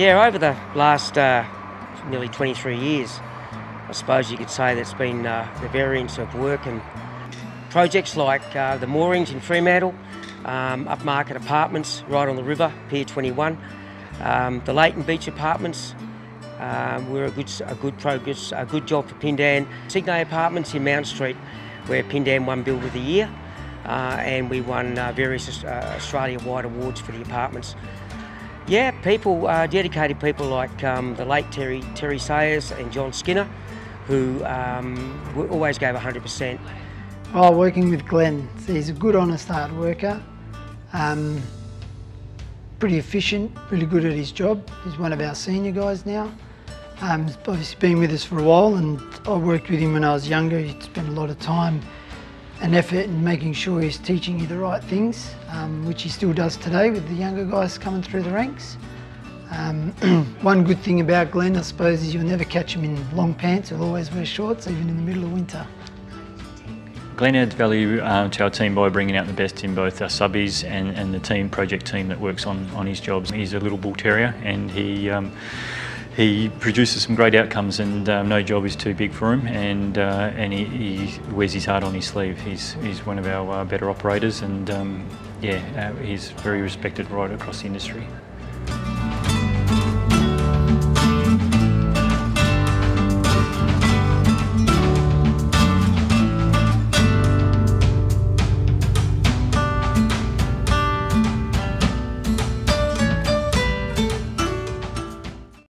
Yeah, over the last uh, nearly 23 years, I suppose you could say that's been uh, the variance of work and projects like uh, the moorings in Fremantle, um, upmarket apartments right on the river, Pier 21, um, the Leighton Beach apartments. Um, were a good, a good progress, a good job for Pindan. Sydney Apartments in Mount Street, where Pindan won Build of the Year, uh, and we won uh, various uh, Australia-wide awards for the apartments. Yeah, people, uh, dedicated people like um, the late Terry, Terry Sayers and John Skinner, who um, always gave 100%. Oh, working with Glen, he's a good, honest, hard worker. Um, pretty efficient, really good at his job. He's one of our senior guys now. Um, he's obviously been with us for a while and I worked with him when I was younger. He spent a lot of time and effort in making sure he's teaching you the right things, um, which he still does today with the younger guys coming through the ranks. Um, one good thing about Glen, I suppose, is you'll never catch him in long pants. He'll always wear shorts, even in the middle of winter. Glen adds value uh, to our team by bringing out the best in both our subbies and, and the team project team that works on, on his jobs. He's a little bull terrier and he um, he produces some great outcomes and um, no job is too big for him and uh, and he, he, wears his heart on his sleeve. He's, he's one of our uh, better operators and um, yeah, uh, he's very respected right across the industry.